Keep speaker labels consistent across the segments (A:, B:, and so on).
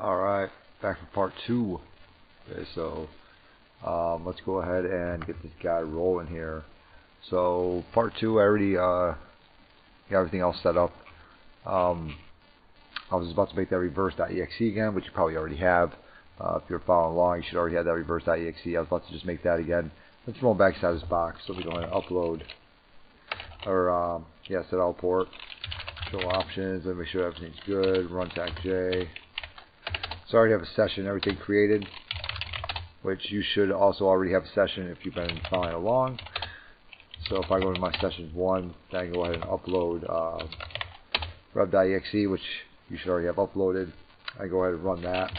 A: Alright, back for part two. Okay, so um, let's go ahead and get this guy rolling here. So part two, I already uh, got everything else set up. Um, I was about to make that reverse.exe again, which you probably already have. Uh, if you're following along, you should already have that reverse.exe. I was about to just make that again. Let's roll back inside this box. So we go ahead and upload, or um, yeah, set all port, show options, and make sure everything's good. Run tag J. So I already have a session, everything created, which you should also already have a session if you've been following along. So if I go to my session one, then I can go ahead and upload uh, rev.exe, which you should already have uploaded. I go ahead and run that,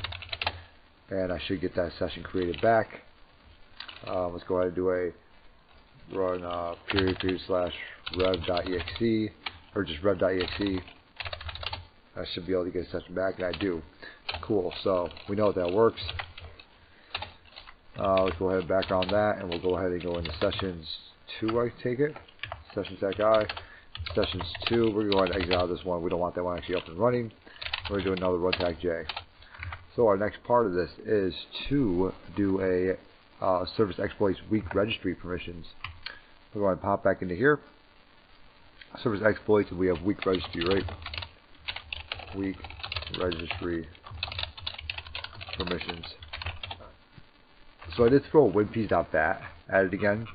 A: and I should get that session created back. Uh, let's go ahead and do a run uh, period period slash rev.exe, or just rev.exe. I should be able to get a session back, and I do. Cool, so we know that works. Uh, let's go ahead and back on that, and we'll go ahead and go into sessions 2, I take it. Sessions that guy. Sessions 2, we're going to exit out of this one. We don't want that one actually up and running. We're going to do another run tag J. So our next part of this is to do a uh, service exploits weak registry permissions. We're going to pop back into here. Service exploits, and we have weak registry, right? Weak registry permissions. So I did throw a winps.bat at it again,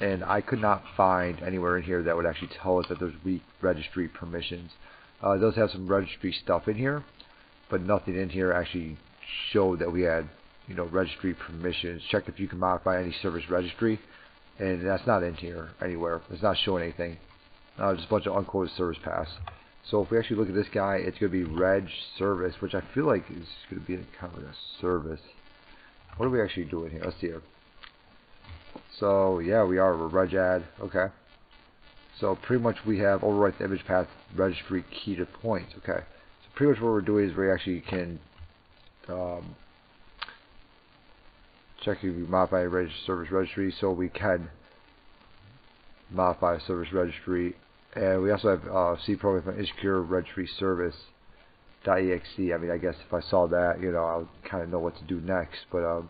A: and I could not find anywhere in here that would actually tell us that there's weak registry permissions. Uh, it does have some registry stuff in here, but nothing in here actually showed that we had, you know, registry permissions. Check if you can modify any service registry, and that's not in here anywhere. It's not showing anything. Uh, just a bunch of unquoted service paths. So if we actually look at this guy, it's going to be reg service, which I feel like is going to be kind of like a service. What are we actually doing here? Let's see here. So yeah, we are a reg add. Okay. So pretty much we have overwrite the image path registry key to point. Okay. So pretty much what we're doing is we actually can um, check if we modify reg service registry. So we can modify service registry and we also have uh, C program from insecure registry service .exe. I mean, I guess if I saw that, you know, I would kind of know what to do next. But um,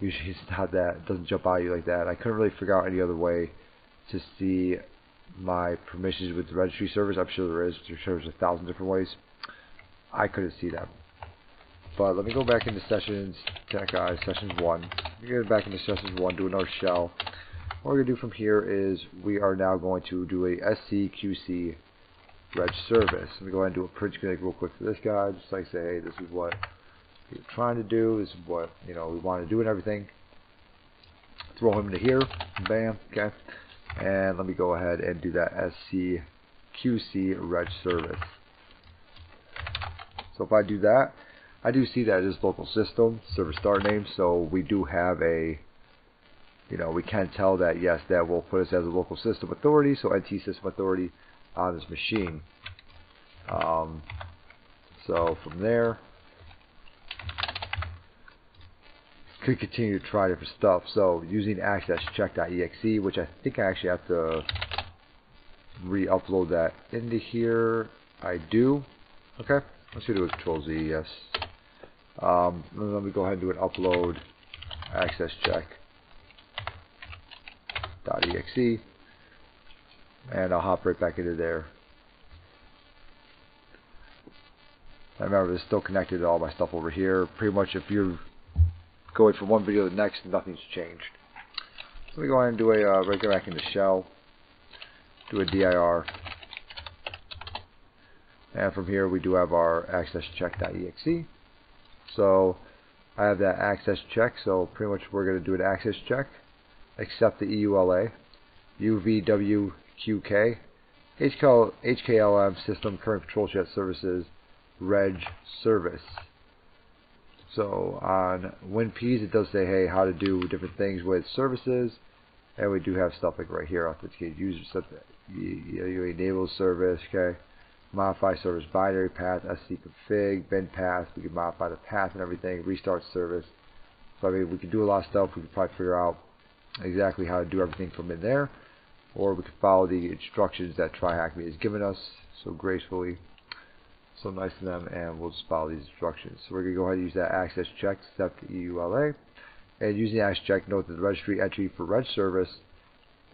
A: usually it's not that. It doesn't jump out at you like that. I couldn't really figure out any other way to see my permissions with the registry service. I'm sure there is. I'm sure there's a thousand different ways. I couldn't see that. But let me go back into sessions, tech guys, sessions one. Let me get back into sessions one, do another shell. What we're going to do from here is we are now going to do a SCQC reg service. Let me go ahead and do a print config real quick for this guy, just like say, hey, this is what we're trying to do, this is what you know we want to do and everything. Throw him into here, bam, okay. And let me go ahead and do that SCQC reg service. So if I do that, I do see that it is local system, server start name, so we do have a you know, we can tell that, yes, that will put us as a local system authority, so NT system authority on this machine. Um, so from there, could continue to try different stuff. So using access check.exe, which I think I actually have to re-upload that into here. I do. Okay, let's do a control Z, yes. Um, let me go ahead and do an upload access check .exe and I'll hop right back into there. I remember it's still connected to all my stuff over here. Pretty much if you're going from one video to the next, nothing's changed. Let me go ahead and do a uh, right back into shell, do a dir, and from here we do have our access check.exe. So I have that access check, so pretty much we're going to do an access check accept the EULA, UVWQK, HKL, HKLM system current control set services reg service. So on WinPs it does say hey how to do different things with services. And we do have stuff like right here authenticate user stuff you, you enable service okay? Modify service binary path sc config bin path we can modify the path and everything restart service. So I mean we can do a lot of stuff we can probably figure out exactly how to do everything from in there or we could follow the instructions that TryHackMe has given us so gracefully So nice to them, and we'll just follow these instructions. So we're going to go ahead and use that access check, step to EULA. And using the access check, note that the registry entry for reg service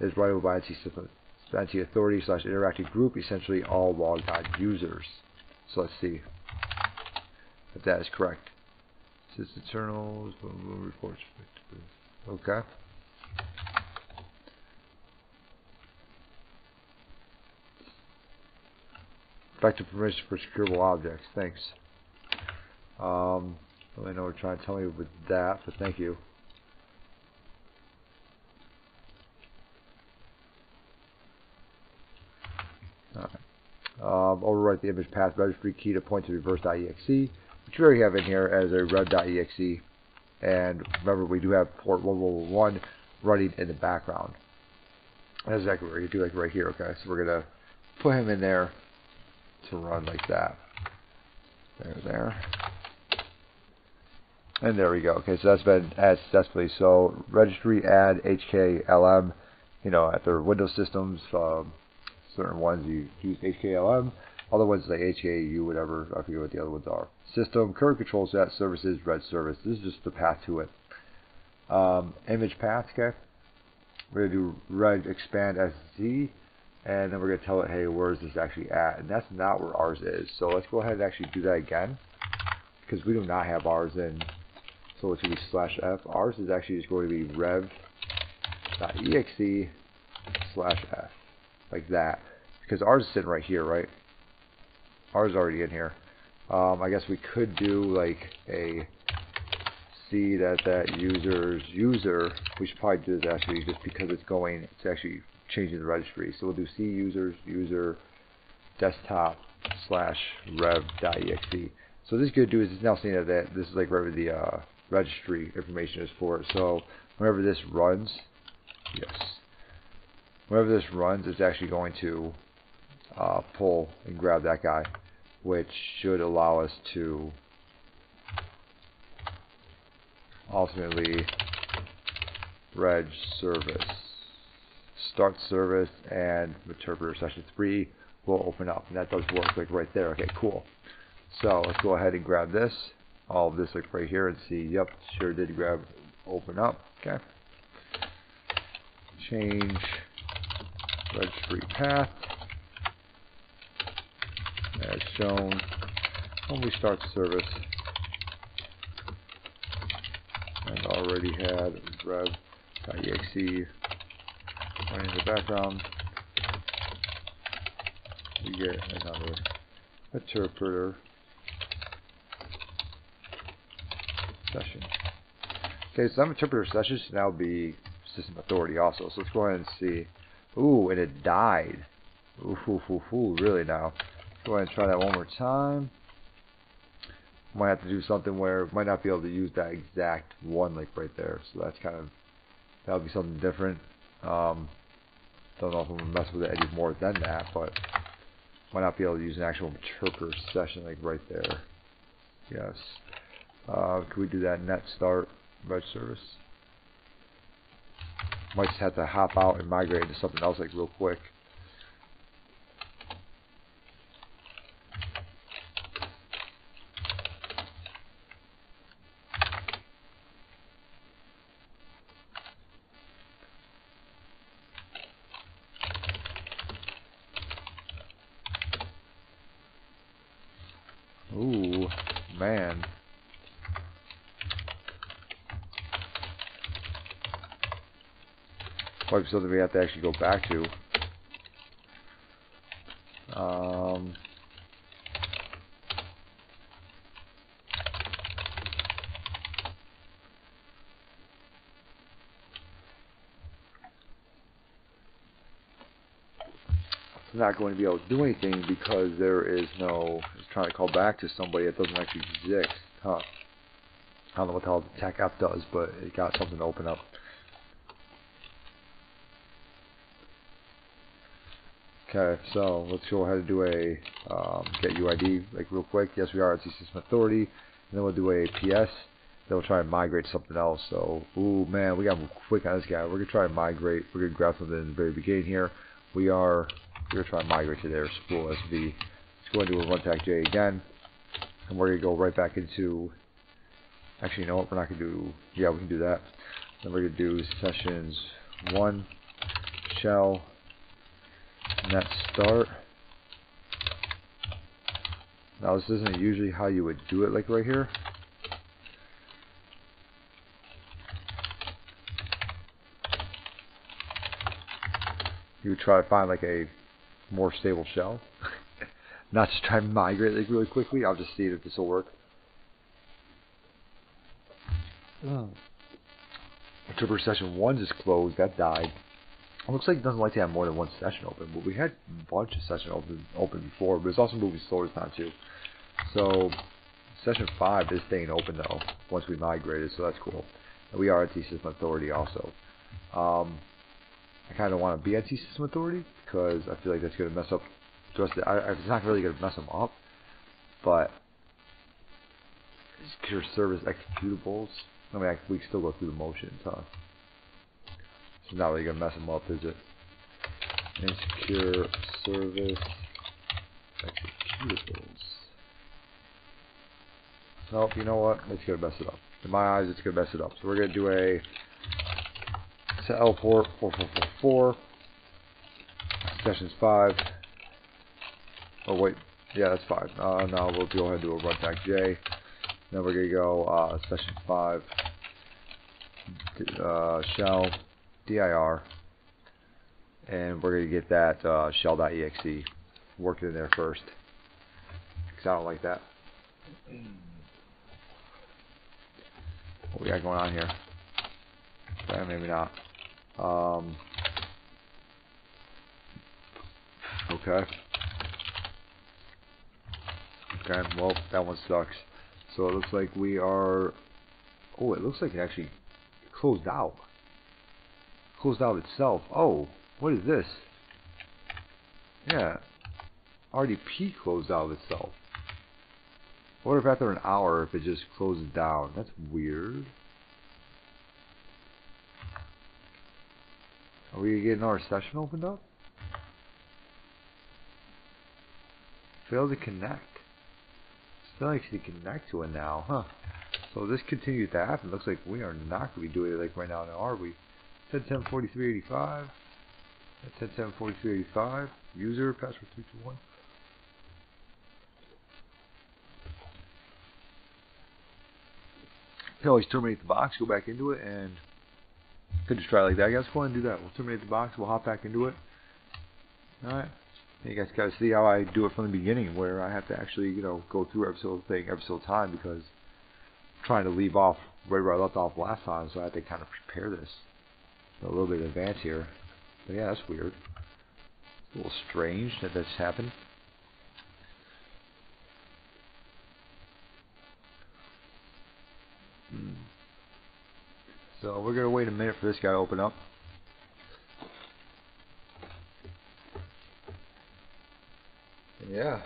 A: is writable by NC, system, NC authority slash interactive group, essentially all logged on users. So let's see if that is correct. Sys internals, reports. Okay. Effective permission for secureable objects. Thanks. Um, I don't know what you're trying to tell me with that, but thank you. Um, overwrite the image path registry key to point to reverse.exe, which we already have in here as a rev.exe. And remember, we do have port 1111 running in the background. That's exactly what we're going to do, like right here. Okay, so we're going to put him in there to run like that. There, there. And there we go. Okay, so that's been added successfully. So registry add HKLM, you know, at their Windows systems, um, certain ones you use HKLM, other ones like HKU, whatever, I forget what the other ones are. System, current control set, services, red service. This is just the path to it. Um, image path, okay. We're going to do expand SZ, and then we're going to tell it, hey, where is this actually at? And that's not where ours is. So let's go ahead and actually do that again, because we do not have ours in. So to be slash f. Ours is actually just going to be rev.exe slash f, like that. Because ours is sitting right here, right? Ours is already in here. Um, I guess we could do like a see that that user's user, we should probably do this actually just because it's going, it's actually changing the registry. So we'll do C users user desktop slash rev.exe. So this is going to do is it's now saying that, that this is like wherever the uh, registry information is for. So whenever this runs, yes, whenever this runs, it's actually going to uh, pull and grab that guy, which should allow us to ultimately reg service. Start service and interpreter session 3 will open up. And that does work like right there. Okay cool. So let's go ahead and grab this. All of this like right here and see. Yep sure did grab open up. Okay. Change registry path. As shown when we start service and already had rev.exe running in the background. We get another interpreter session. Okay, so that interpreter session should now be system authority also. So let's go ahead and see. Ooh, and it died. Ooh, ooh, ooh, ooh really now. Let's Go ahead and try that one more time might have to do something where might not be able to use that exact one like right there. So that's kind of that'll be something different. Um, don't know if I'm gonna mess with it any more than that, but might not be able to use an actual interpreter session like right there. Yes. Uh, could we do that net start reg service? Might just have to hop out and migrate to something else like real quick. Ooh, man. Probably something we have to actually go back to. Um, not going to be able to do anything because there is no, it's trying to call back to somebody that doesn't actually exist. Huh. I don't know what the hell the tech app does, but it got something to open up. Okay, so let's go ahead and do a um, get UID like real quick. Yes, we are at System Authority. And then we'll do a PS. Then we'll try and migrate to something else. So, ooh man, we got to quick on this guy. We're gonna try and migrate. We're gonna grab something in the very beginning here. We are we're to try and migrate to their spool SV Let's go do a run tag J again. And we're to go right back into, actually, you know what, we're not going to do, yeah, we can do that. Then we're to do sessions 1, shell, net start. Now this isn't usually how you would do it like right here. You would try to find like a more stable shell. Not to try to migrate like really quickly. I'll just see if this will work. Mm. Trooper session 1 is closed. That died. It looks like it doesn't like to have more than one session open, but we had a bunch of sessions open, open before, but it's also moving this time too. So, session 5 is staying open though, once we migrated, so that's cool. And we are at T-System Authority also. Um, I kind of want to be at T-System Authority, because I feel like that's going to mess up the rest of the, I, it's not really going to mess them up, but secure service executables, I mean, I, we still go through the motions, huh? It's not really going to mess them up, is it? Insecure service executables. Nope, you know what? It's going to mess it up. In my eyes, it's going to mess it up. So we're going to do a set L port 4444 sessions 5. Oh wait, yeah, that's 5. Uh, now we'll go ahead and do a run tag J. Then we're going to go uh, session 5 uh, shell dir and we're going to get that uh, shell.exe working in there first because I don't like that. What we got going on here? Okay, maybe not. Um, okay. Okay, well, that one sucks. So it looks like we are... Oh, it looks like it actually closed out. Closed out itself. Oh, what is this? Yeah. RDP closed out itself. What if after an hour if it just closes down? That's weird. Are we getting our session opened up? Failed to connect. Still actually connect to it now, huh? So this continues to happen. Looks like we are not going to be doing it like right now are we? 10104385. 10104385. User password 321. You can always terminate the box, go back into it, and could just try like that. I guess go ahead and do that. We'll terminate the box. We'll hop back into it. All right. You guys gotta see how I do it from the beginning, where I have to actually, you know, go through every single thing every single time because I'm trying to leave off right where I left off last time, so I have to kind of prepare this a little bit in advance here. But yeah, that's weird. It's a little strange that this happened. Hmm. So we're gonna wait a minute for this guy to open up. Yeah.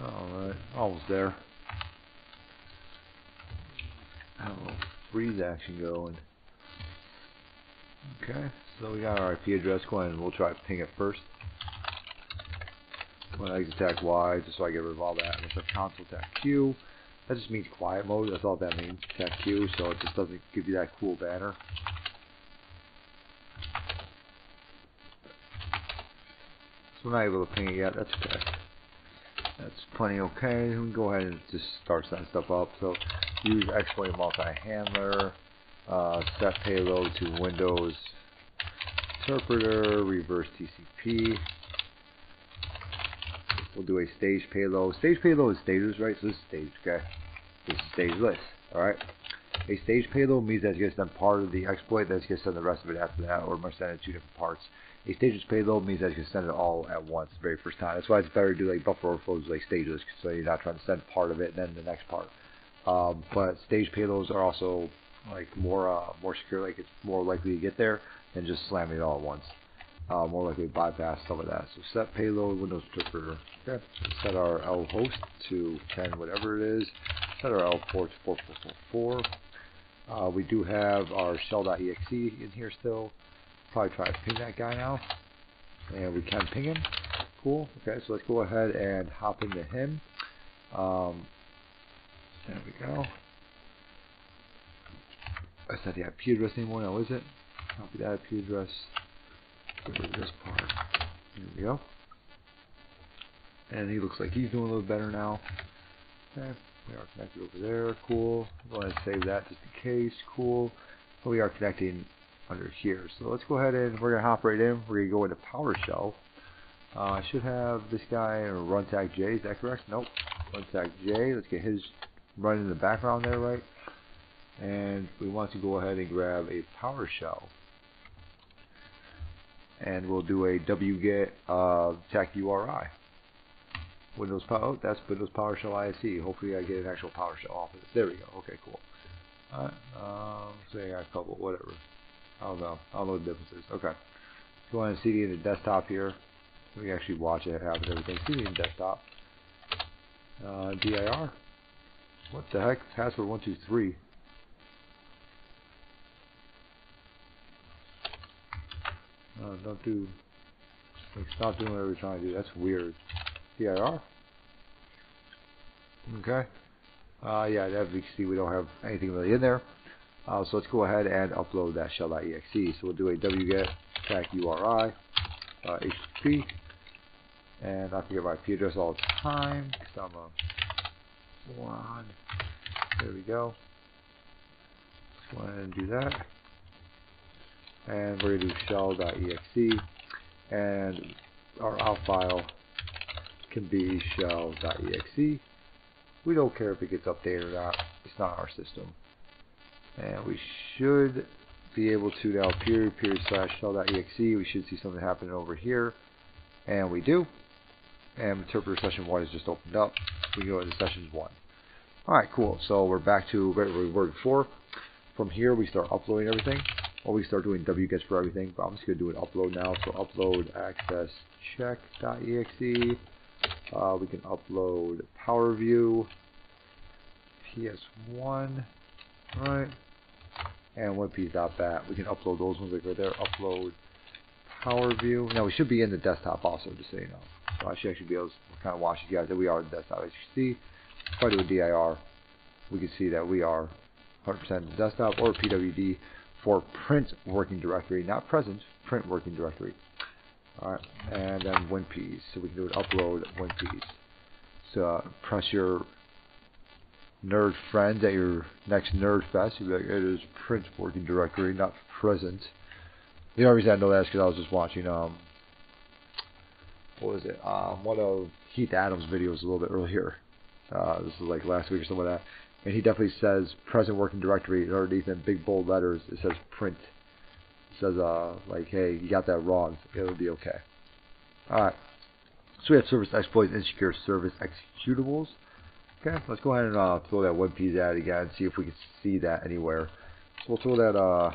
A: Alright, almost there. A little freeze action going. Okay, so we got our IP address going and we'll try to ping it first. When I attack Y, just so I get rid of all that. And it's console attack Q. That just means quiet mode, that's all that means. Attack Q, so it just doesn't give you that cool banner. So we're not able to ping it yet, that's okay. Plenty okay. We can go ahead and just start setting stuff up. So use exploit multi-handler, uh, set payload to Windows interpreter, reverse TCP. We'll do a stage payload. Stage payload is stages, right? So this is stage, okay? This is stageless, alright? A stage payload means that it's send part of the exploit, that's going to send the rest of it after that, or it must send it two different parts. A stageless payload means that you can send it all at once the very first time. That's why it's better to do like buffer overflows like stageless, so you're not trying to send part of it and then the next part. Um, but stage payloads are also like more uh, more secure, like it's more likely to get there than just slamming it all at once. Uh, more likely to bypass some of that. So set payload Windows interpreter. Okay. Set our L host to 10 whatever it is. Set our L port to 4444. Uh, we do have our shell.exe in here still. Probably try to ping that guy now. And we can ping him. Cool. Okay, so let's go ahead and hop into him. Um, there we go. That's not the IP address anymore now, is it? Copy that IP address. This part. There we go. And he looks like he's doing a little better now. Okay, we are connected over there. Cool. Go ahead and save that just in case. Cool. But we are connecting under here. So let's go ahead and we're going to hop right in. We're going to go into PowerShell. Uh, I should have this guy in runtag J. Is that correct? Nope. Runtag J. Let's get his running in the background there, right? And we want to go ahead and grab a PowerShell. And we'll do a wget uh, tech URI. Windows Power, oh, that's Windows PowerShell ISE. Hopefully I get an actual PowerShell off of it. There we go. Okay, cool. Alright, um, so I got a couple, whatever. I don't know. I don't know the difference is. Okay. Go ahead and CD in the desktop here. We can actually watch it happen everything. CD in desktop. Uh, DIR. What the heck? Password 123. Uh, don't do. Like, stop doing whatever you're trying to do. That's weird. DIR. Okay. Uh, yeah, as you can see, we don't have anything really in there. Uh, so let's go ahead and upload that shell.exe. So we'll do a wget stack URI uh, HTTP. And I forget my IP address all the time because I'm a one. There we go. Let's go ahead and do that. And we're going to do shell.exe. And our out file can be shell.exe. We don't care if it gets updated or not. It's not our system. And we should be able to now period period slash shell.exe. We should see something happening over here. And we do. And interpreter session 1 is just opened up. We go into session 1. Alright, cool. So we're back to where we were before. From here, we start uploading everything. Or we start doing wgets for everything. But I'm just going to do an upload now. So upload access check.exe. Uh, we can upload PowerView, PS1, right? And OnePiece.bat. We can upload those ones like right there. Upload PowerView. Now we should be in the desktop also, just so you know. So I should actually be able to kind of watch you guys that we are in the desktop. As you see, if I do a DIR, we can see that we are 100% in the desktop or PWD for print working directory, not present, print working directory. Alright, and then WinPiece. So we can do an upload WinPiece. So uh, press your nerd friends at your next nerd fest. You'll be like, it is print working directory, not present. The only reason I know that is because I was just watching, um, what was it? Um, one of Keith Adams' videos a little bit earlier. Uh, this is like last week or something like that. And he definitely says present working directory underneath in big bold letters. It says print says, uh, like, hey, you got that wrong. It'll be okay. Alright. So we have service exploits and secure service executables. Okay, let's go ahead and uh, throw that WebPs ad again see if we can see that anywhere. So we'll throw that, uh,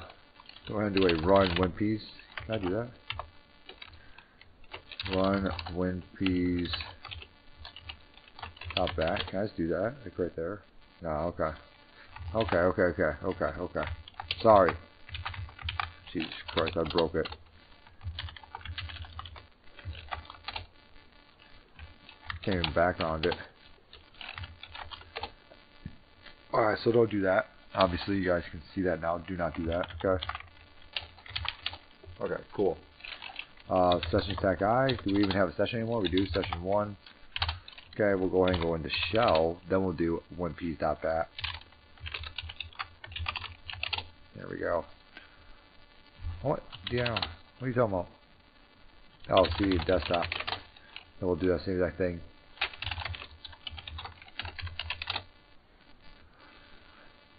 A: go ahead and do a run WinPs. Can I do that? Run WinPs top back. Can I just do that? Like right there? No, okay. Okay, okay, okay, okay, okay. Sorry. Jesus Christ, I broke it. Can't even background it. Alright, so don't do that. Obviously, you guys can see that now. Do not do that, okay? Okay, cool. Uh, session stack I. Do we even have a session anymore? We do. Session 1. Okay, we'll go ahead and go into shell. Then we'll do one piece.bat. There we go. What? Yeah. What are you talking about? Oh, see, desktop. Then we'll do that same exact thing.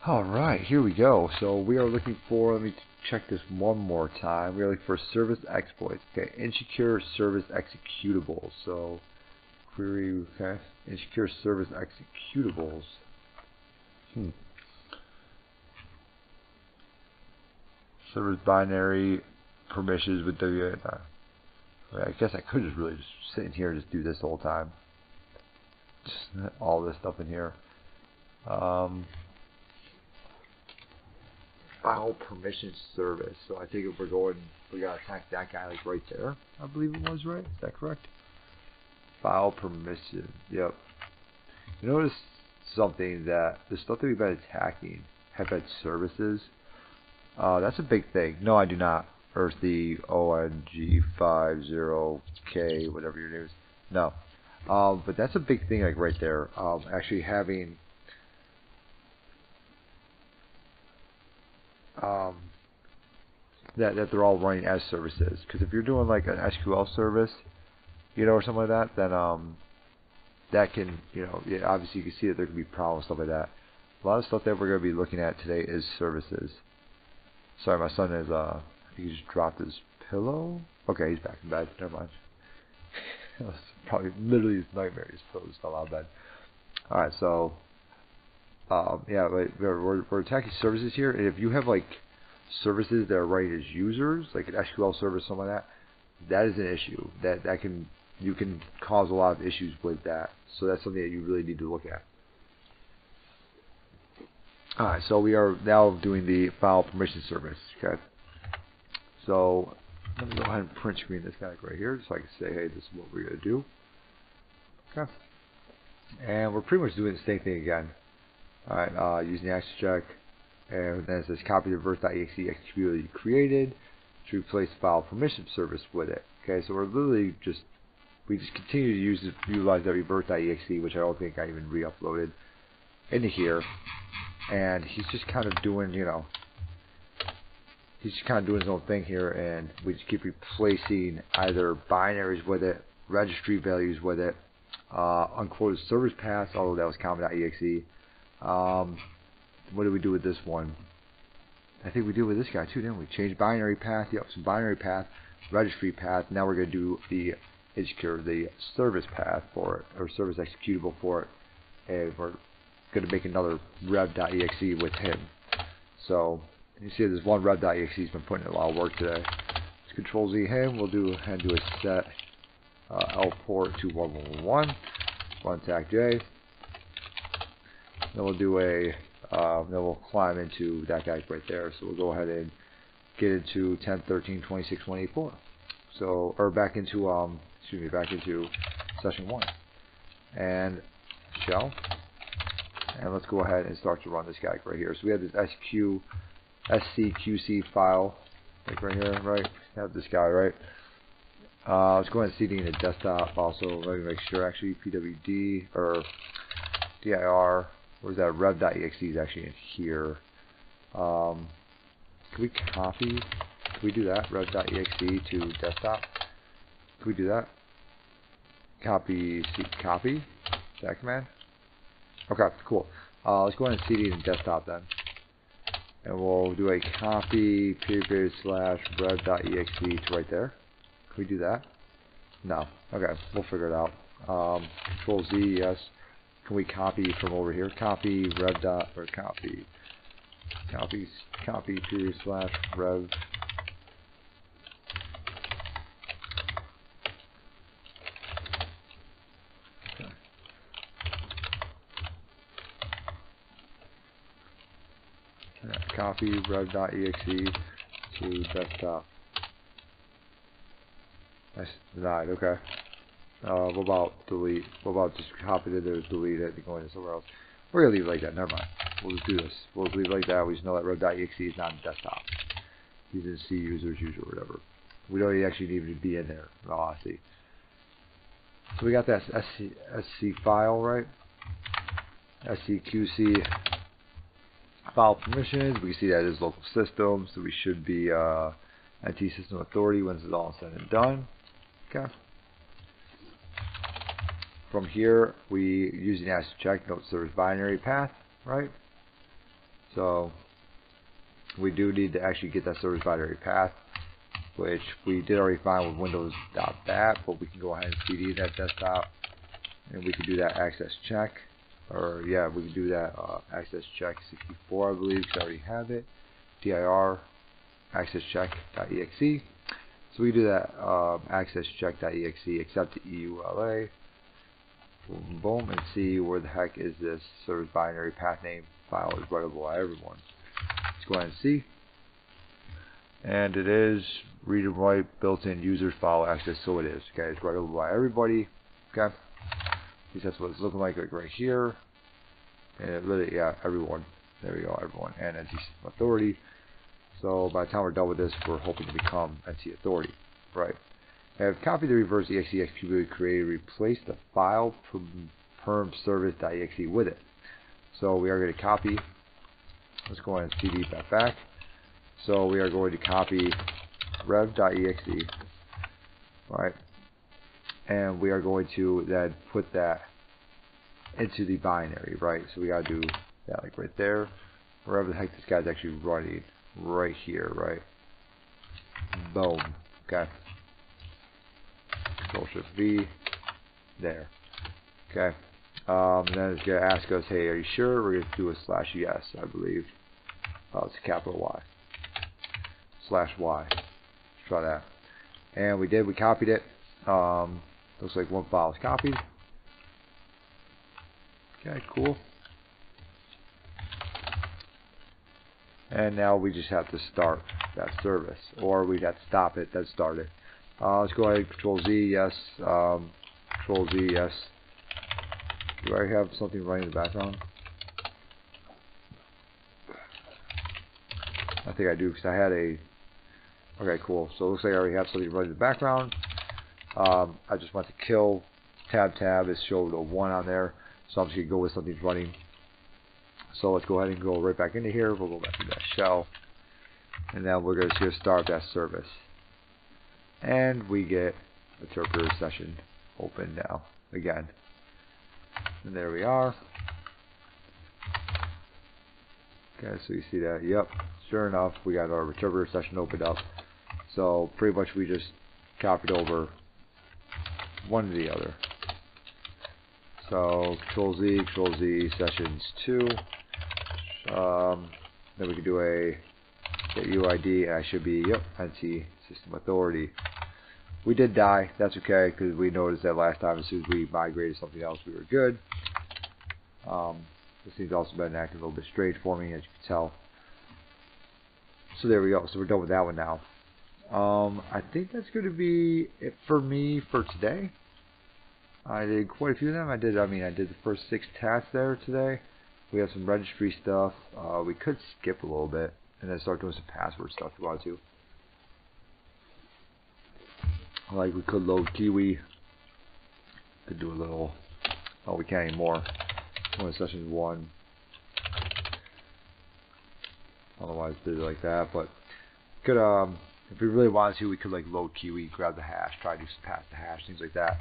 A: Alright, here we go. So we are looking for, let me check this one more time. We are looking for service exploits. Okay, insecure service executables. So query, okay, insecure service executables. Hmm. Service binary permissions with. Uh, I guess I could just really just sit in here and just do this the whole time. Just all this stuff in here. Um, file permission service. So I think if we're going, we gotta attack that guy like right there. I believe it was right. Is that correct? File permission. Yep. You notice something that the stuff that we've been attacking have had services. Uh, that's a big thing. No, I do not. Earthy ONG50K, whatever your name is. No. Um, but that's a big thing, like right there. Um, actually having um, that that they're all running as services. Because if you're doing like an SQL service, you know, or something like that, then um, that can, you know, yeah, obviously you can see that there can be problems, stuff like that. A lot of stuff that we're going to be looking at today is services. Sorry, my son is, uh, he just dropped his pillow. Okay, he's back in bed. Never mind. that was probably literally his nightmare. His pillow just fell out of bed. Alright, so, um, yeah, we're, we're, we're attacking services here, and if you have, like, services that are running as users, like an SQL service, something like that, that is an issue. That, that can you can cause a lot of issues with that. So that's something that you really need to look at. Alright, so we are now doing the file permission service. Okay. So let me go ahead and print screen this guy right here so I can say, hey, this is what we're going to do. Okay. And we're pretty much doing the same thing again. Alright, uh, using the access check. And then it says copy the reverse.exe executability created to replace file permission service with it. Okay, so we're literally just we just continue to use utilize that reverse.exe, which I don't think I even re-uploaded into here. And he's just kind of doing, you know, he's just kind of doing his own thing here, and we just keep replacing either binaries with it, registry values with it, uh, unquoted service paths, although that was common.exe. Um, what did we do with this one? I think we did with this guy too, didn't we? Change binary path, yep, some binary path, registry path. Now we're going to do the execute the service path for it, or service executable for it, and we're going to make another rev.exe with him. So you see there's one rev.exe he's been putting in a lot of work today. Let's control Z him, we'll do and do a set uh, L4 to 1111, run attack J. Then we'll do a uh, then we'll climb into that guy right there. So we'll go ahead and get into 10, 13, 26, 184. So, or back into um, excuse me, back into session one. And shell. And let's go ahead and start to run this guy right here. So we have this SQ, SCQC file, like right here, right? We have this guy, right? Uh, let's go ahead and CD in the desktop also. Let me make sure actually PWD or DIR, where's that rev.exe is actually in here. Um, can we copy? Can we do that? Rev.exe to desktop? Can we do that? Copy, C copy, that command? Okay, cool. Uh, let's go ahead and CD in desktop then. And we'll do a copy period slash rev.exe to right there. Can we do that? No. Okay, we'll figure it out. Um, control Z, yes. Can we copy from over here? Copy rev dot or copy copy copy period slash rev copy rev.exe to desktop. That's denied, okay. Uh, what about delete? What about just copy it there, delete it, and go into somewhere else? We're going to leave it like that, never mind. We'll just do this. We'll just leave it like that. We just know that rev.exe is not in desktop. He's in C users, user usual, whatever. We don't actually need to be in there, in all honesty. So we got that SC, SC file, right? SCQC file permissions. We see that as local system, so we should be uh, NT system authority when is all said and done. Okay. From here, we using as check note service binary path, right? So we do need to actually get that service binary path, which we did already find with Windows.bat, but we can go ahead and CD that desktop, and we can do that access check or yeah, we can do that. Uh, access check 64, I believe, because I already have it. dir access check.exe. So we do that um, access check.exe accept the EULA. Boom, boom, and see where the heck is this service binary path name file is writable by everyone. Let's go ahead and see. And it is read and write built-in users file access, so it is. Okay, it's writable by everybody. Okay, least that's what it's looking like, like right here. And it really, yeah, everyone. There we go, everyone. And NC authority. So by the time we're done with this, we're hoping to become NC authority, right? I have copied the reverse exe we created, replace the file perm service.exe with it. So we are going to copy. Let's go and cd back. So we are going to copy rev.exe, right? And we are going to then put that into the binary, right? So we gotta do that like right there, wherever the heck this guy's actually running, right here, right? Boom. Okay. Control Shift V. There. Okay. Um, then it's gonna ask us, hey, are you sure? We're gonna do a slash yes, I believe. Oh, it's a capital Y. Slash Y. Let's try that. And we did. We copied it. Um, looks like one file is copied. Okay, cool. And now we just have to start that service. Or we'd have to stop it, then start it. Uh, let's go ahead Control Z, yes. Um, Control Z, yes. Do I have something running in the background? I think I do because I had a... Okay, cool. So it looks like I already have something running in the background. Um, I just want to kill tab tab. It showed a 1 on there. So I'm just going to go with something running. So let's go ahead and go right back into here. We'll go back to that shell. And then we're going to start that service. And we get interpreter session open now again. And there we are. Okay, so you see that. Yep, sure enough, we got our interpreter session opened up. So pretty much we just copied over one to the other. So Control Z, Control Z, sessions two. Um, then we can do a get UID, I should be yep, NC system authority. We did die. That's okay because we noticed that last time as soon as we migrated something else, we were good. Um, this thing's also been acting a little bit strange for me, as you can tell. So there we go. So we're done with that one now. Um, I think that's going to be it for me for today. I did quite a few of them. I did, I mean, I did the first six tasks there today. We have some registry stuff. Uh, we could skip a little bit and then start doing some password stuff if we wanted to. Like we could load Kiwi. Could do a little. Oh, we can't anymore. Only session one. Otherwise, did it like that. But could um, if we really wanted to, we could like load Kiwi, grab the hash, try to pass the hash, things like that.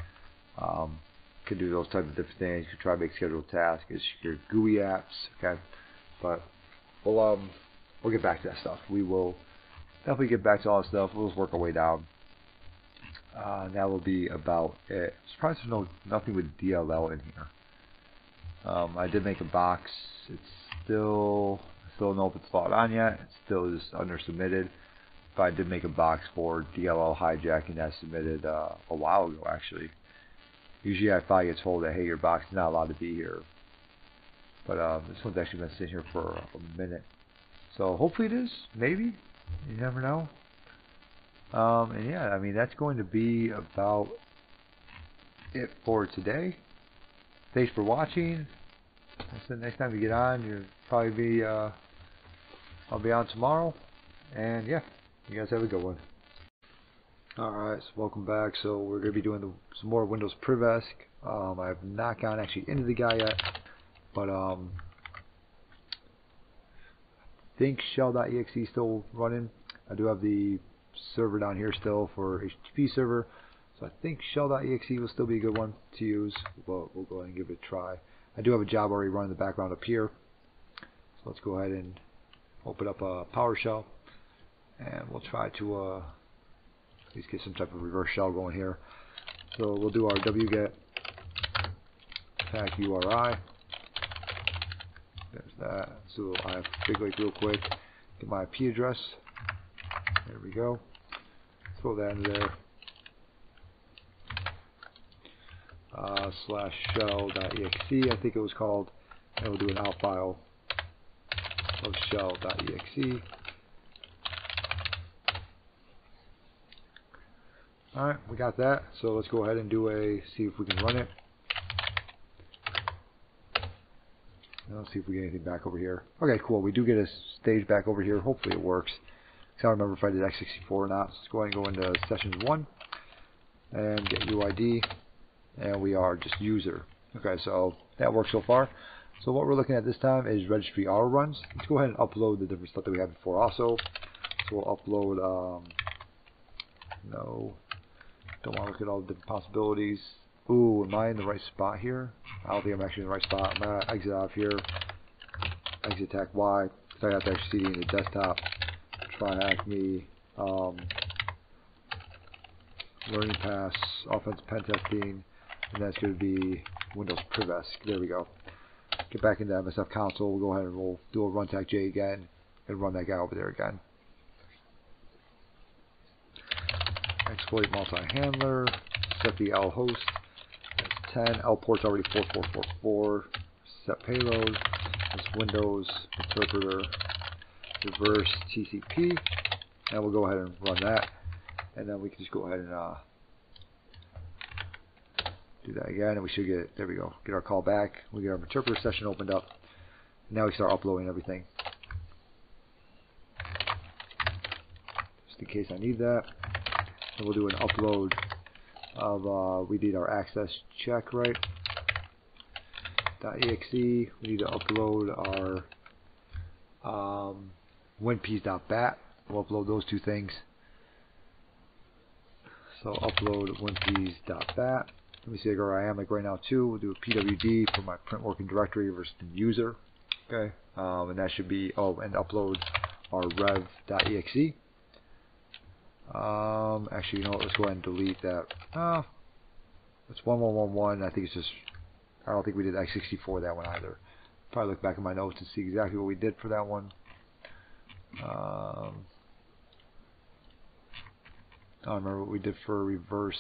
A: Um, could do those types of different things. You Could try to make scheduled tasks. It's your GUI apps, okay? But we'll um we'll get back to that stuff. We will definitely get back to all that stuff. We'll just work our way down. Uh, that will be about it. Surprised there's no nothing with DLL in here. Um, I did make a box. It's still still don't know if it's thought on yet. It still is under submitted. But I did make a box for DLL hijacking that submitted uh, a while ago actually. Usually I probably get told that, hey, your box is not allowed to be here. But um, this one's actually been sitting here for a minute. So hopefully it is. Maybe. You never know. Um, and yeah, I mean, that's going to be about it for today. Thanks for watching. the next time you get on, you'll probably be, uh, I'll be on tomorrow. And yeah, you guys have a good one. Alright, so welcome back. So we're going to be doing the, some more Windows Privesk. Um, I have not gone actually into the guy yet, but um, I think shell.exe still running. I do have the server down here still for HTTP server, so I think shell.exe will still be a good one to use. But we'll go ahead and give it a try. I do have a job already running in the background up here, so let's go ahead and open up a PowerShell, and we'll try to. Uh, least get some type of reverse shell going here. So we'll do our wget pack URI. There's that. So I have big lake real quick. Get my IP address. There we go. Throw that in there. Uh, slash shell.exe, I think it was called. And we'll do an out file of shell.exe. Alright, we got that. So let's go ahead and do a, see if we can run it. Let's see if we get anything back over here. Okay, cool. We do get a stage back over here. Hopefully it works. I don't remember if I did x64 or not. let's go ahead and go into sessions 1 and get UID. And we are just user. Okay, so that works so far. So what we're looking at this time is registry auto runs. Let's go ahead and upload the different stuff that we had before also. So we'll upload, um, no, don't want to look at all the different possibilities. Ooh, am I in the right spot here? I don't think I'm actually in the right spot. I'm going to exit out of here. Exit attack Y. Because I got the CD in the desktop. Try hack me. Um, learning pass. Offense pen testing. And that's going to be Windows Privesk. There we go. Get back into MSF console. We'll go ahead and we'll do a run tag J again. And run that guy over there again. Exploit multi-handler. Set the L host 10. L port's already 4444. Set payload. This Windows interpreter. Reverse TCP. And we'll go ahead and run that. And then we can just go ahead and uh, do that again. And we should get, there we go, get our call back. We get our interpreter session opened up. Now we start uploading everything. Just in case I need that. And we'll do an upload of uh, we need our access check right .exe we need to upload our um, winpiece.bat we'll upload those two things. So upload winpiece.bat let me see where I am like right now too. We'll do a pwd for my print working directory versus the user. Okay. Um, and that should be oh and upload our rev.exe um, actually, you know what, let's go ahead and delete that. Uh, it's 1111. I think it's just, I don't think we did x64 that one either. Probably look back in my notes and see exactly what we did for that one. Um, I don't remember what we did for reverse.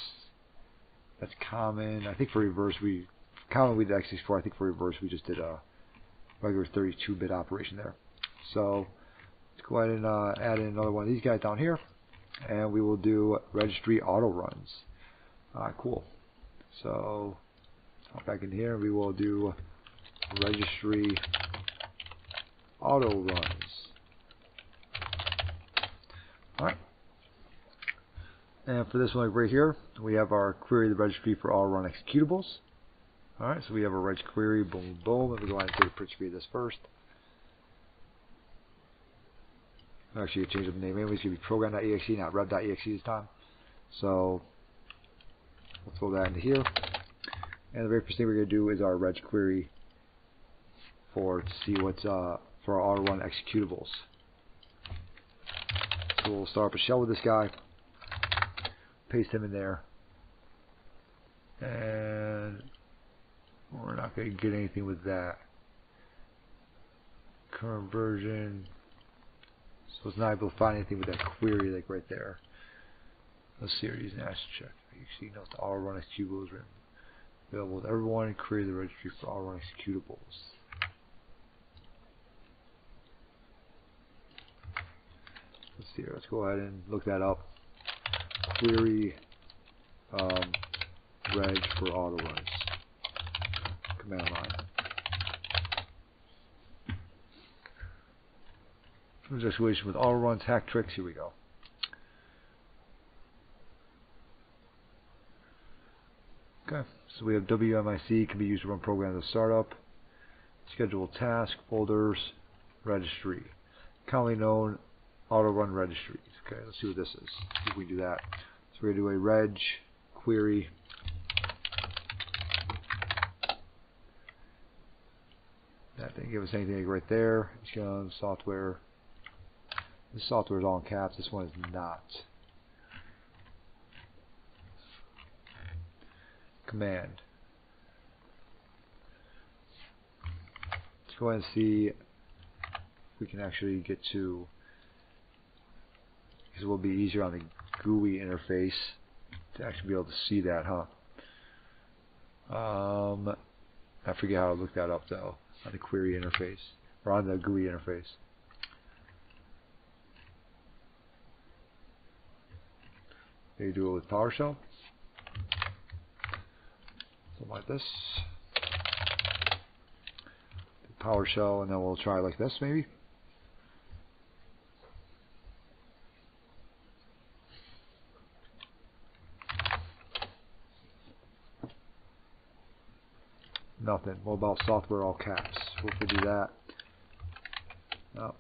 A: That's common. I think for reverse we, common we did x64. I think for reverse we just did a regular 32-bit operation there. So let's go ahead and uh, add in another one of these guys down here and we will do registry auto runs. Cool. So back in here, we will do registry auto runs. Alright. And for this one right here, we have our query the registry for all run executables. Alright, so we have a reg query, boom, boom, Let me go ahead and take a screen of this first. Actually, change the name. Maybe it's going to be program.exe, not rev.exe this time. So, we'll throw that into here. And the very first thing we're going to do is our reg query for to see what's uh, for our R1 executables. So we'll start up a shell with this guy, paste him in there, and we're not going to get anything with that. Current version, so it's not able to find anything with that query like right there. Let's see using Ash check. You see notes all run executables available with everyone and query the registry for all run executables. Let's see here. Let's go ahead and look that up. Query um, reg for auto runs. Command line. Situation with all runs, hack tricks. Here we go. Okay, so we have WMIC can be used to run programs as startup, schedule task, folders, registry. Commonly known auto run registries. Okay, let's see what this is. If we do that. So we're to do a reg query that didn't give us anything right there. It's going software this software is all in caps. This one is not. Command. Let's go ahead and see if we can actually get to because it will be easier on the GUI interface to actually be able to see that, huh? Um, I forget how to look that up though on the query interface or on the GUI interface. Maybe do it with PowerShell. Something like this. PowerShell, and then we'll try like this maybe. Nothing. About software all caps? We'll do that. Oh.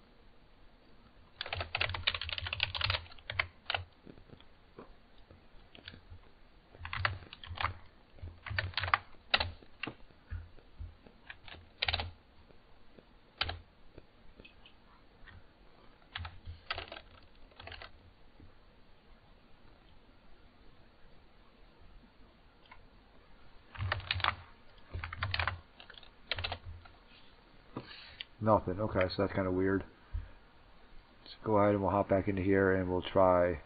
A: Nothing. Okay, so that's kind of weird. Let's go ahead and we'll hop back into here and we'll try.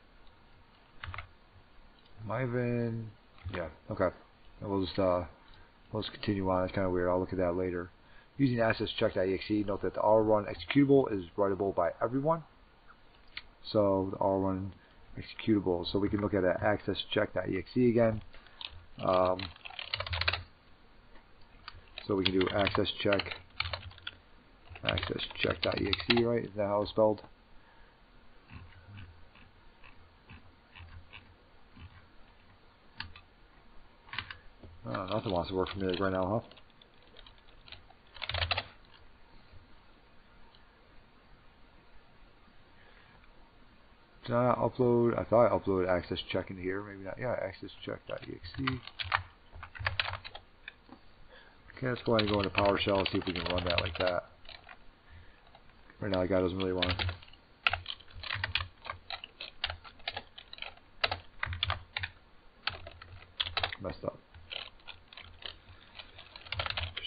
A: Even? Yeah. Okay. And we'll just uh, we'll just continue on. It's kind of weird. I'll look at that later. Using accesscheck.exe, note that the R1 executable is writable by everyone. So the R1 executable. So we can look at accesscheck.exe again. Um, so we can do access check access check.exe, right? Is that how it's spelled? Oh, nothing wants to work for me right now, huh? Did I upload? I thought I uploaded access check into here. Maybe not. Yeah, access check.exe. Okay, let's go ahead and go into PowerShell and see if we can run that like that. Right now, the guy doesn't really want to. Messed up.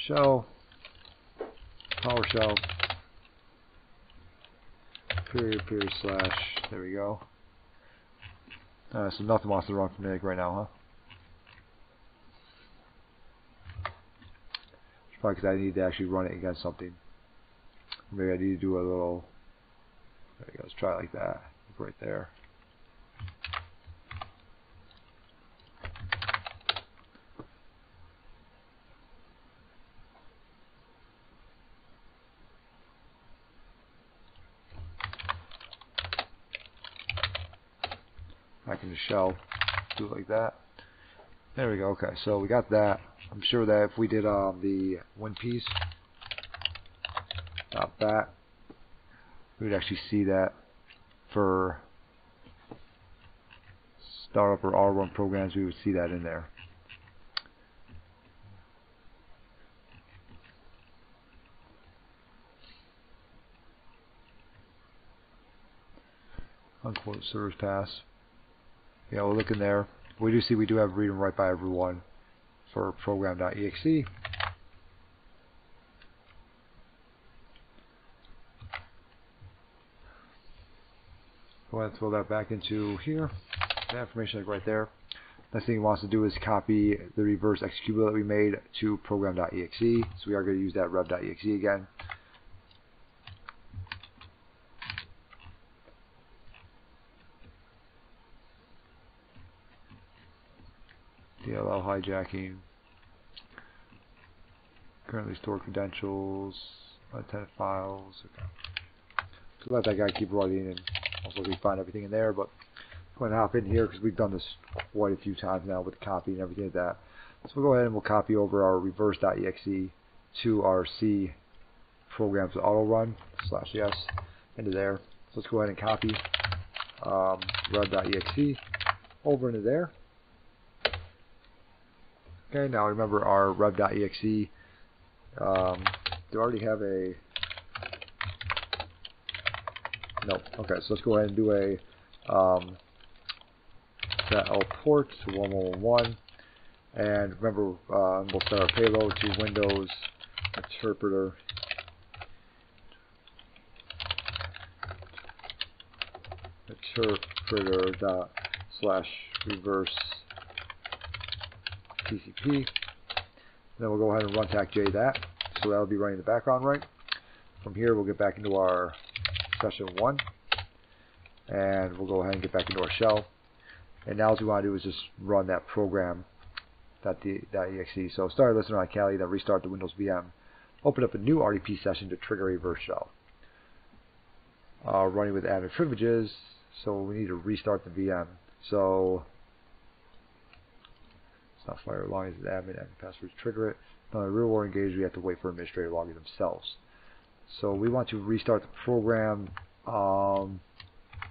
A: Shell. PowerShell. Period, period, slash. There we go. Uh, so nothing wants to run Nick right now, huh? It's probably because I need to actually run it against something. Maybe I need to do a little, there you go, let's try it like that, right there. Back in the shell, do it like that. There we go, okay, so we got that. I'm sure that if we did um, the one piece, That. We would actually see that for startup or R1 programs, we would see that in there. Unquote service pass. Yeah, we'll look in there. We do see we do have read and write by everyone for program.exe. Go ahead and throw that back into here. That information is right there. Next thing he wants to do is copy the reverse executable that we made to program.exe. So we are going to use that rev.exe again. DLL hijacking. Currently stored credentials, unintended files. Okay. So let that guy keep writing and also we find everything in there, but I'm going to hop in here because we've done this quite a few times now with copy and everything like that. So we'll go ahead and we'll copy over our reverse.exe to our C programs auto run slash yes into there. So let's go ahead and copy um, rev.exe over into there. Okay, now remember our rev.exe. Um, do already have a Nope. Okay, so let's go ahead and do a um, L port to 101. And remember, uh, we'll set our payload to Windows Interpreter. Interpreter dot slash reverse TCP. Then we'll go ahead and run tack j that. So that'll be running in the background right. From here, we'll get back into our session one and we'll go ahead and get back into our shell. And now what we want to do is just run that program that the that .exe. So start listener on Kali, then restart the Windows VM. Open up a new RDP session to trigger a reverse shell. Uh, running with admin privileges, so we need to restart the VM. So it's not fire long as the admin admin passwords trigger it. Now in real world engage, we have to wait for administrator to log in themselves. So we want to restart the program. Um,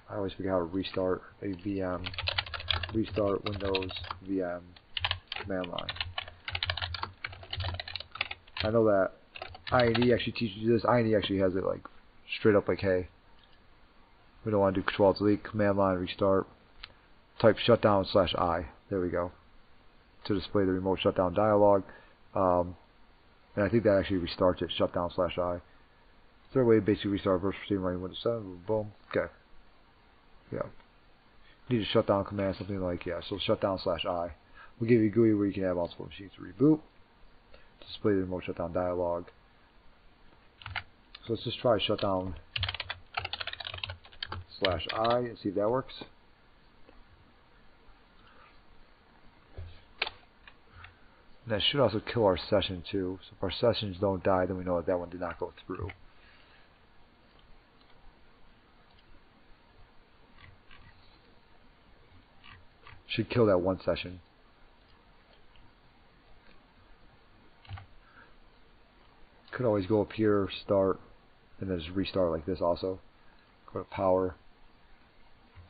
A: I always forget how to restart a VM. Restart Windows VM command line. I know that INE actually teaches you this. INE actually has it like straight up like, hey, we don't want to do control delete, command line restart. Type shutdown slash I. There we go. To display the remote shutdown dialog. Um, and I think that actually restarts it, shutdown slash I. Third way, basically restart our virtual machine running Windows 7. Boom. Okay. Yeah. Need a shutdown command, something like, yeah, so shutdown slash I. We'll give you a GUI where you can have multiple machines to reboot. Display the remote shutdown dialog. So let's just try shutdown slash I and see if that works. And that should also kill our session too. So if our sessions don't die, then we know that that one did not go through. Should kill that one session. Could always go up here, start, and then just restart like this also. Go to power,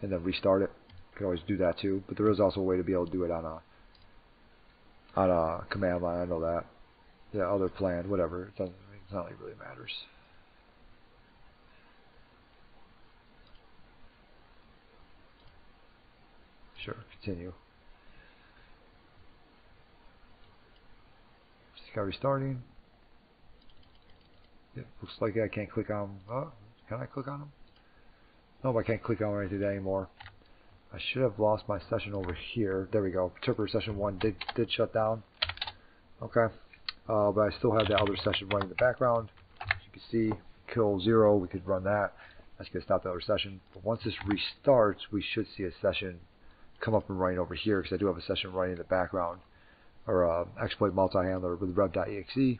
A: and then restart it. Could always do that too, but there is also a way to be able to do it on a on a command line. I know that. Yeah, other plan, whatever. It doesn't. It's not like really matters. Sure, continue. Got restarting. It looks like I can't click on. Oh, can I click on them? No, I can't click on anything anymore. I should have lost my session over here. There we go. Interpreter session one did did shut down. Okay, uh, but I still have the other session running in the background. As you can see, kill zero. We could run that. That's gonna stop the other session. But once this restarts, we should see a session come up and running over here because I do have a session running in the background or uh, exploit multi-handler with rev.exe.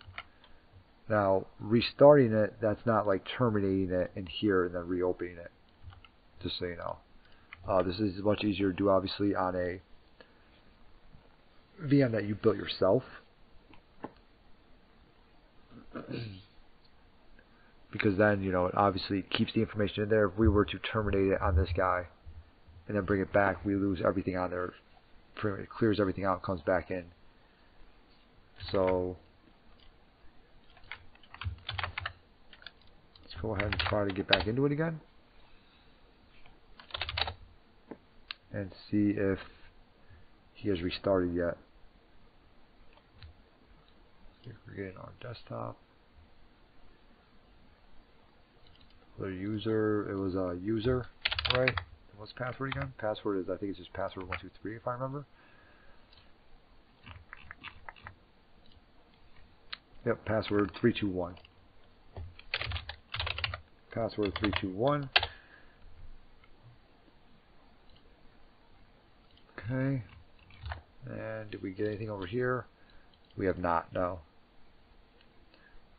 A: Now, restarting it, that's not like terminating it in here and then reopening it, just so you know. Uh, this is much easier to do, obviously, on a VM that you built yourself. because then, you know, it obviously keeps the information in there. If we were to terminate it on this guy and then bring it back, we lose everything on there. It clears everything out, comes back in. So let's go ahead and try to get back into it again. And see if he has restarted yet. We're getting our desktop. The user, it was a user, right? What's password again? Password is, I think it's just password 123 if I remember. Yep, password 321 password 321. Okay. And did we get anything over here? We have not, no.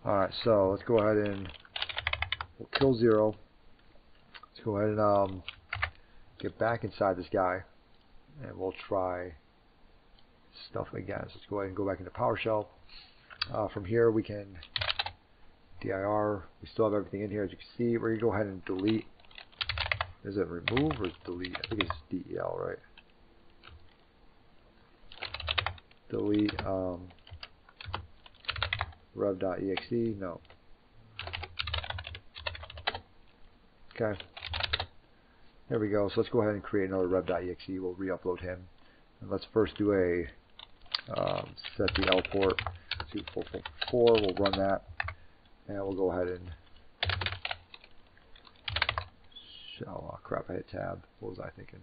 A: Alright, so let's go ahead and we'll kill zero. Let's go ahead and um, get back inside this guy and we'll try stuff again. So let's go ahead and go back into PowerShell. Uh, from here we can dir. We still have everything in here as you can see. We're going to go ahead and delete. Is it remove or delete? I think it's del, right? Delete um, rev.exe. No. Okay. There we go. So let's go ahead and create another rev.exe. We'll re-upload him. And let's first do a um, set the L port to 444. We'll run that and we'll go ahead and shell. Oh crap! I hit tab. What was I thinking?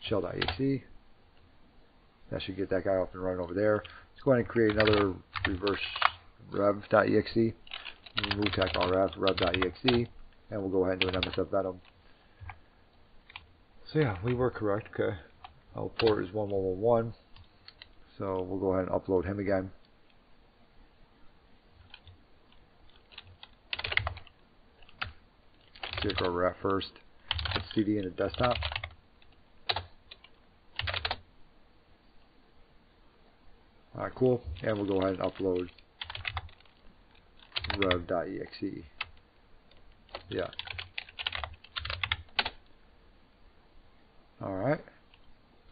A: Shell.exe. That should get that guy up and running over there. Let's go ahead and create another reverse rev.exe. Tech rf rev.exe, and we'll go ahead and do an MSF Venom. So yeah, we were correct. Okay, our port is 1111. So we'll go ahead and upload him again. Check where we're first. Let's CD in the desktop. Alright, cool. And we'll go ahead and upload rev.exe. Yeah. Alright.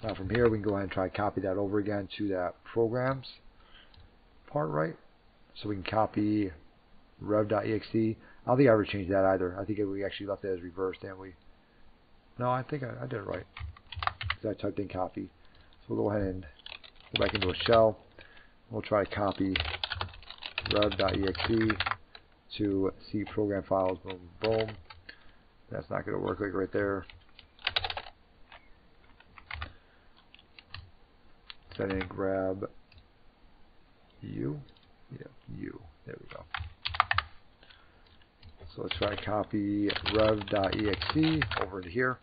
A: Now from here we can go ahead and try copy that over again to that programs part, right? So we can copy rev.exe. I don't think I ever changed that either. I think we actually left it as reverse, didn't we? No, I think I, I did it right. Because I typed in copy. So we'll go ahead and go back into a shell. We'll try to copy rev.exe to C program files. Boom, boom. That's not going to work like right there. Setting grab U. Yeah, U. There we go. So let's try to copy rev.exe over to here.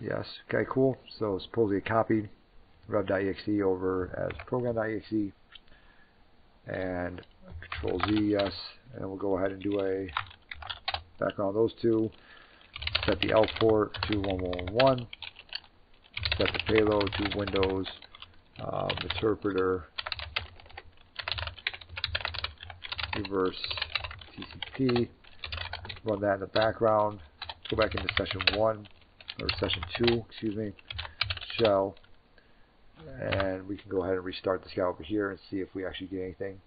A: Yes, okay, cool. So supposedly copied rev.exe over as program.exe and control Z, yes, and we'll go ahead and do a background those two. Set the L port to 1111. Set the payload to Windows um, interpreter reverse TCP. Run that in the background. Go back into session one or session two, excuse me. Shell and we can go ahead and restart this guy over here and see if we actually get anything.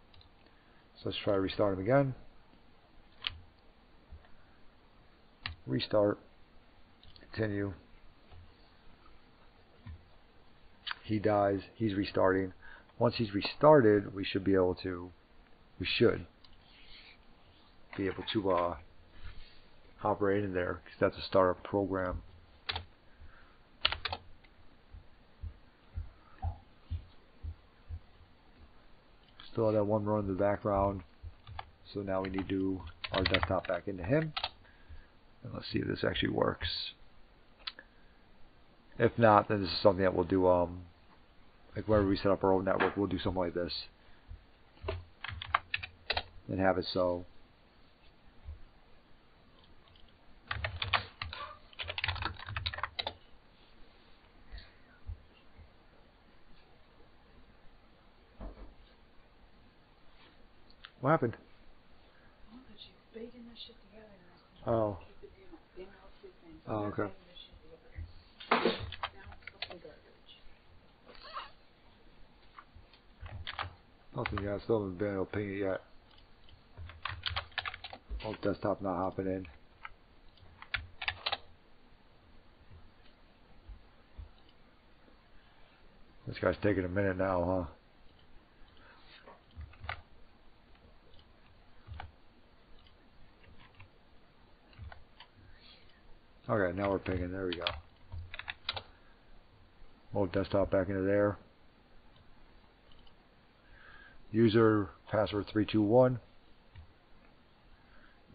A: So let's try to restart him again. Restart. Continue. He dies. He's restarting. Once he's restarted, we should be able to, we should be able to uh, in there because that's a startup program. Still have that one run in the background. So now we need to do our desktop back into him. And let's see if this actually works. If not, then this is something that we'll do, um, like wherever we set up our own network, we'll do something like this. And have it so What happened? Oh. Oh, okay. Nothing yet. Still haven't been able to ping it yet. Old desktop not hopping in. This guy's taking a minute now, huh? Okay, now we're pinging. There we go. Move desktop back into there. User password 321.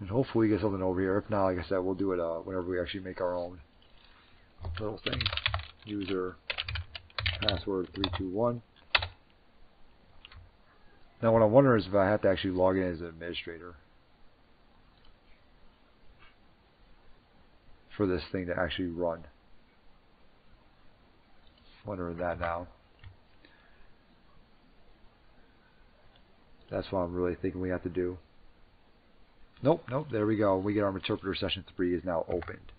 A: And hopefully we get something over here. If not, like I said, we'll do it uh, whenever we actually make our own little thing. User password 321. Now what I'm wondering is if I have to actually log in as an administrator. for this thing to actually run. Wondering that now. That's what I'm really thinking we have to do. Nope, nope, there we go. We get our interpreter session 3 is now opened.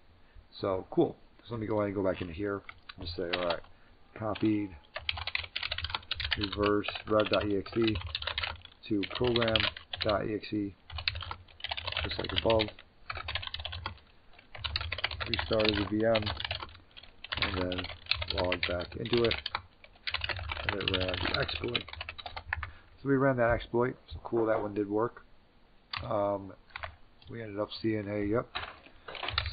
A: So, cool. So let me go ahead and go back into here. Just say, alright, copied, reverse rev.exe to program.exe, just like above restarted the VM and then logged back into it and it ran the exploit. So we ran that exploit. So cool, that one did work. Um, we ended up seeing, hey, yep,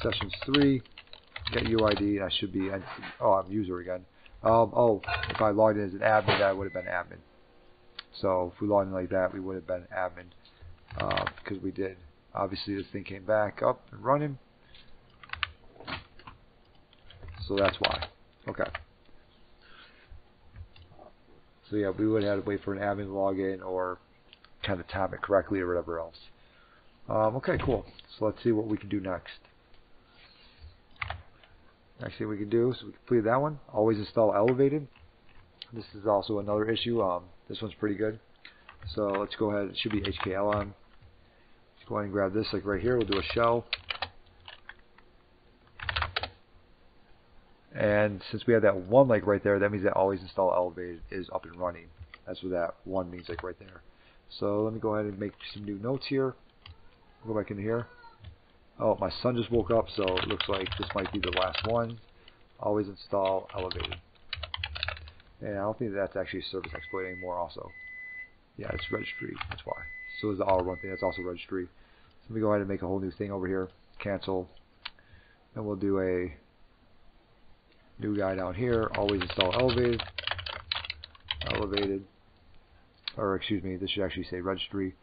A: sessions 3, get UID, that should be, oh, I'm user again. Um, oh, if I logged in as an admin, that would have been admin. So if we logged in like that, we would have been admin uh, because we did. Obviously, this thing came back up and running. So that's why. Okay. So yeah, we would have to wait for an admin login or kind of time it correctly or whatever else. Um, okay, cool. So let's see what we can do next. Next thing we can do, so we completed that one. Always install elevated. This is also another issue. Um, this one's pretty good. So let's go ahead. It should be HKLM. Let's go ahead and grab this like right here. We'll do a shell. And since we have that one like right there, that means that always install elevated is up and running. That's what that one means like right there. So let me go ahead and make some new notes here. Go back in here. Oh, my son just woke up, so it looks like this might be the last one. Always install elevated. And I don't think that's actually a service exploit anymore also. Yeah, it's registry, that's why. So is the all run thing, that's also registry. So let me go ahead and make a whole new thing over here. Cancel. And we'll do a new guy down here. Always install elevated. Elevated. Or excuse me, this should actually say registry.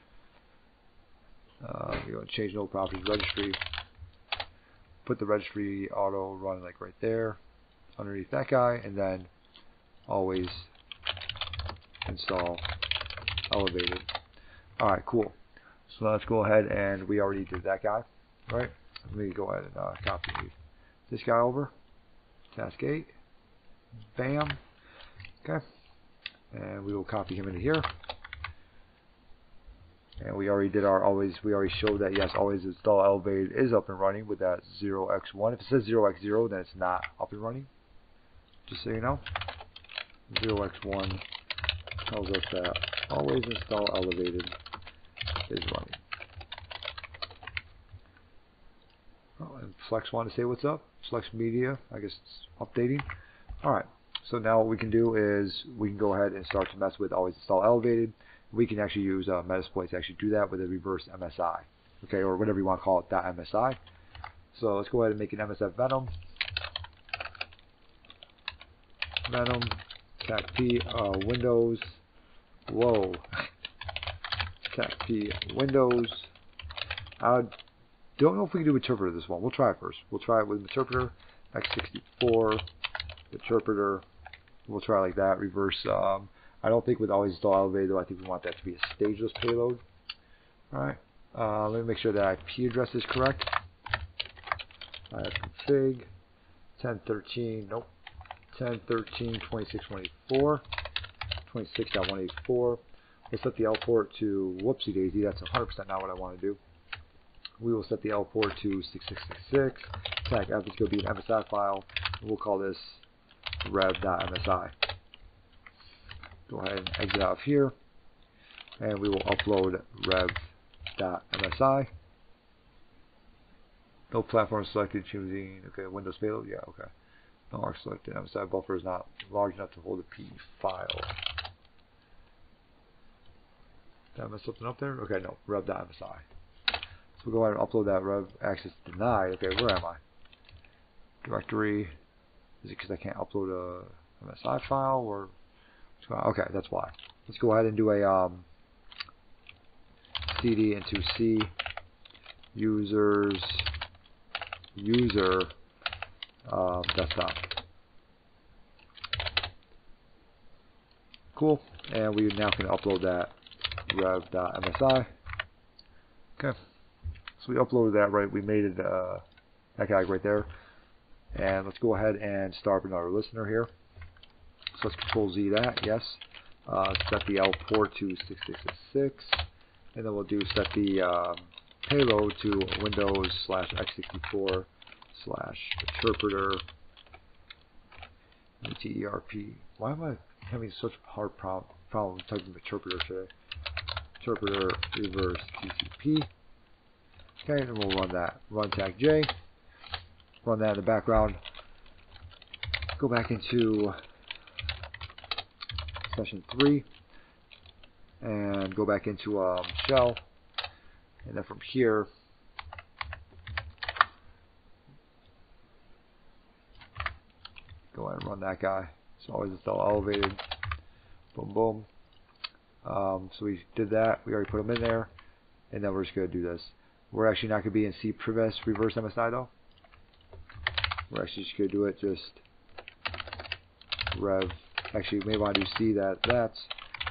A: Uh, you know, change node properties registry. Put the registry auto run like right there underneath that guy, and then always install elevated. Alright, cool. So let's go ahead and we already did that guy, right? Let me go ahead and uh, copy this guy over. Task 8. Bam. Okay. And we will copy him into here. And we already did our always, we already showed that yes, always install elevated is up and running with that 0x1. If it says 0x0, then it's not up and running. Just so you know. 0x1 tells us that always install elevated is running. Oh, and Flex want to say what's up. Flex Media, I guess it's updating. Alright, so now what we can do is we can go ahead and start to mess with always install elevated. We can actually use uh, Metasploit to actually do that with a reverse MSI. Okay, or whatever you want to call it, that .msi. So let's go ahead and make an MSF Venom. Venom, TACP, uh, Windows, whoa, TACP, Windows. I don't know if we can do interpreter this one. We'll try it first. We'll try it with interpreter, x64, interpreter. We'll try like that, reverse. Um, I don't think with always install elevated though, I think we want that to be a stageless payload. Alright, uh, let me make sure that IP address is correct. I have config 1013, nope, 1013 2624 26.184. Let's set the L port to whoopsie daisy. That's 100% not what I want to do. We will set the L port to 6666. Tag F is going to be an MSI file. We'll call this rev.msi. Go ahead and exit out of here. And we will upload rev.msi. No platform selected, choosing, okay, Windows payload, yeah, okay. No arc selected, MSI buffer is not large enough to hold a P file. Did I mess something up there? Okay, no, rev.msi. So go ahead and upload that rev access denied. Okay, where am I? Directory. Is it because I can't upload a MSI file or okay, that's why. Let's go ahead and do a um, cd into C users user um, desktop. Cool. And we now can upload that rev.msi. Okay. So we uploaded that right. We made it uh, that guy right there. And let's go ahead and start another listener here. So let's control Z that, yes. Uh, set the L port to 6666. And then we'll do set the um, payload to Windows slash x64 slash interpreter TERP. Why am I having such a hard problem, problem typing interpreter today? Interpreter reverse TCP. Okay, and we'll run that. Run tag J. Run that in the background. Go back into session 3 and go back into um, shell and then from here Go ahead and run that guy. So always install elevated. Boom, boom. Um, so we did that. We already put them in there. And then we're just going to do this. We're actually not going to be in C previs reverse MSI though. We're actually just going to do it just rev. Actually, we may want to see that. That's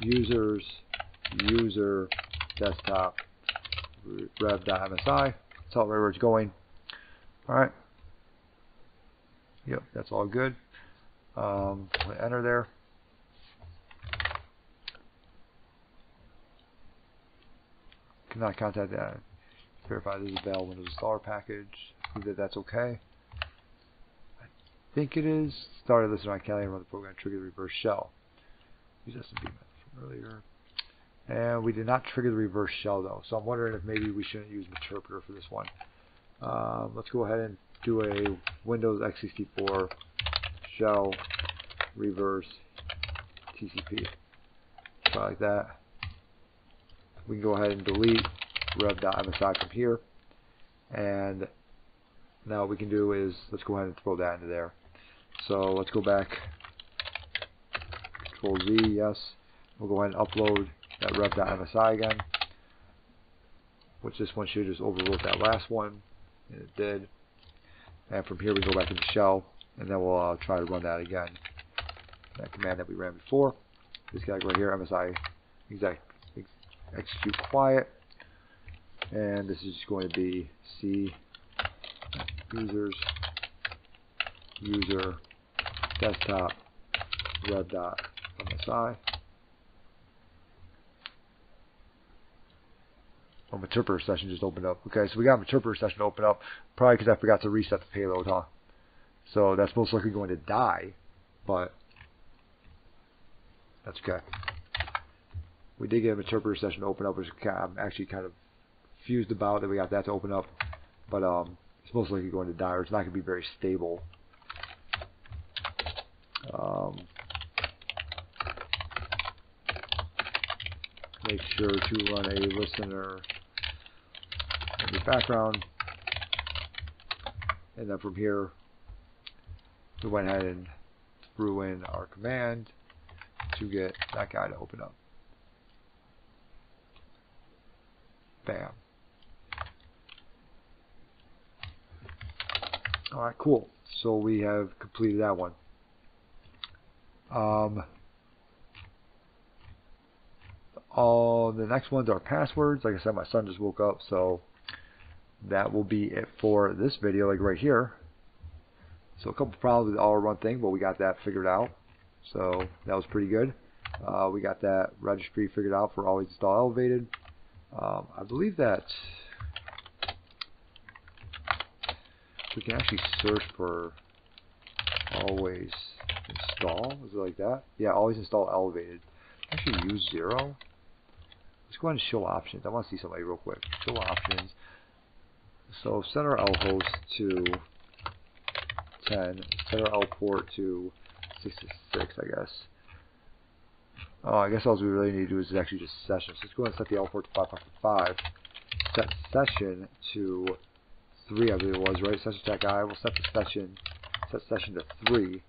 A: users, user, desktop, rev.msi. That's all right where it's going. Alright. Yep, that's all good. Um, enter there. Cannot contact that. Verify this is available Windows installer package. That that's okay. I think it is. Started listening on Kali and run the program trigger the reverse shell. Use SMP from earlier. And we did not trigger the reverse shell though, so I'm wondering if maybe we shouldn't use Meterpreter for this one. Um, let's go ahead and do a Windows x64 shell reverse TCP. Try like that. We can go ahead and delete rev.msi from here. And now what we can do is, let's go ahead and throw that into there. So let's go back, Control Z, yes. We'll go ahead and upload that rev.msi again. Which this one should just overwrote that last one. And it did. And from here we go back into shell. And then we'll uh, try to run that again. That command that we ran before. This guy right here, MSI exact ex execute quiet. And this is going to be C users user desktop red dot MSI. Oh, interpreter session just opened up. Okay, so we got interpreter session open up, probably because I forgot to reset the payload, huh? So that's most likely going to die, but that's okay. We did get an interpreter session open up, which I'm actually kind of fused about that we got that to open up, but um, it's most likely going to die, or it's not going to be very stable. Um, make sure to run a listener in the background, and then from here, we went ahead and threw in our command to get that guy to open up. Bam. Alright, cool. So we have completed that one. Um, all the next ones are passwords. Like I said, my son just woke up, so that will be it for this video, like right here. So a couple problems with the all run thing, but we got that figured out. So that was pretty good. Uh, we got that registry figured out for always install elevated. Um, I believe that we can actually search for always install. Is it like that? Yeah, always install elevated. Actually use zero. Let's go ahead and show options. I want to see somebody real quick. Show options. So set our L host to 10. Set our L port to 66, I guess. Oh, I guess all we really need to do is actually just session. So let's go ahead and set the L port to 555. Set session to 3, I believe it was, right? Session tech I. We'll set the session, set session to 3.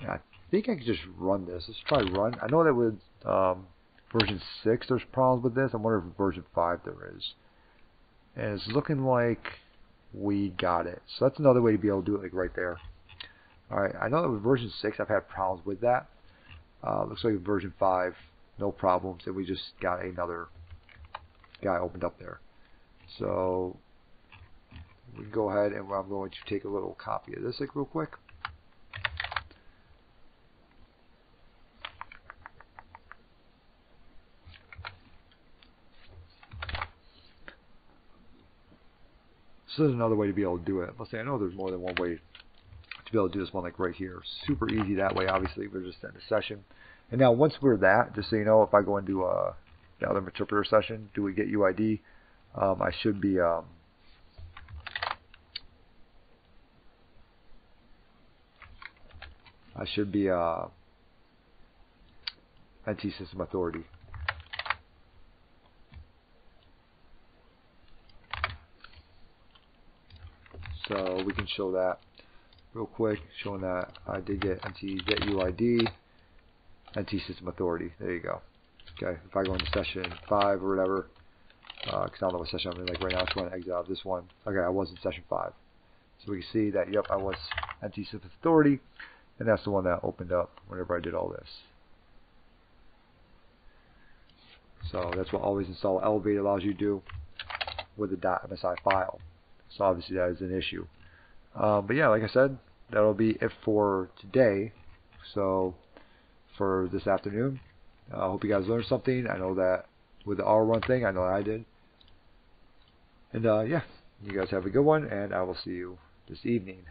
A: And I think I can just run this. Let's try run. I know that with um, version 6 there's problems with this. I'm wondering if version 5 there is. And it's looking like we got it. So that's another way to be able to do it like right there. Alright, I know that with version 6 I've had problems with that. Uh, looks like version 5, no problems, and we just got another guy opened up there. So we can go ahead and I'm going to take a little copy of this like real quick. So there's another way to be able to do it. Let's say I know there's more than one way to be able to do this one like right here. Super easy that way. Obviously, we're just in a session. And now once we're that, just so you know, if I go into uh, the other interpreter session, do we get UID? Um, I should be um, I should be uh, NT System Authority. So we can show that real quick, showing that I did get NT get UID, NT System Authority. There you go. Okay, if I go into session 5 or whatever, because uh, I don't know what session I'm in like right now, I just want to exit out of this one. Okay, I was in session 5. So we can see that, yep, I was NT System Authority, and that's the one that opened up whenever I did all this. So that's what always install Elevate allows you to do with the .msi file. So obviously that is an issue. Um, but yeah, like I said, that'll be it for today. So for this afternoon, I uh, hope you guys learned something. I know that with the R1 thing, I know I did. And uh, yeah, you guys have a good one, and I will see you this evening.